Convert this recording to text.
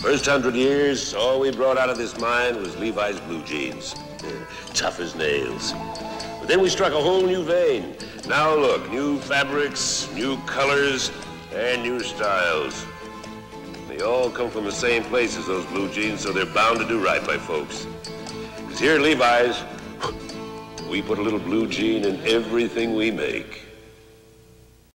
First hundred years, all we brought out of this mine was Levi's blue jeans. Tough as nails. But then we struck a whole new vein. Now look, new fabrics, new colors, and new styles. They all come from the same place as those blue jeans, so they're bound to do right by folks. Because here at Levi's, we put a little blue jean in everything we make.